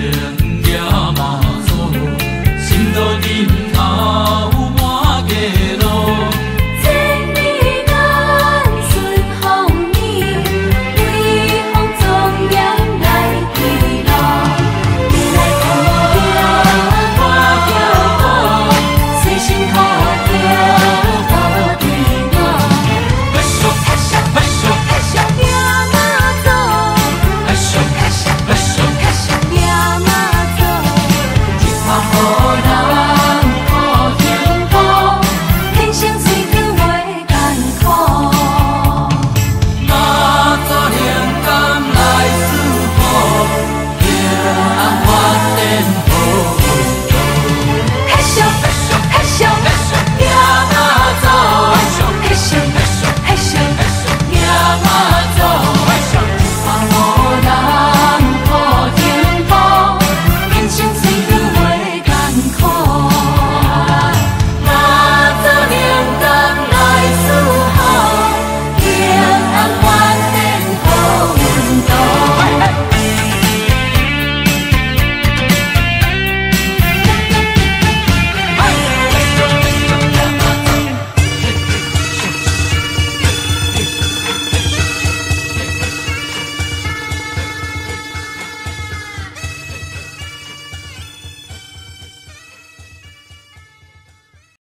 in